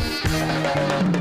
Música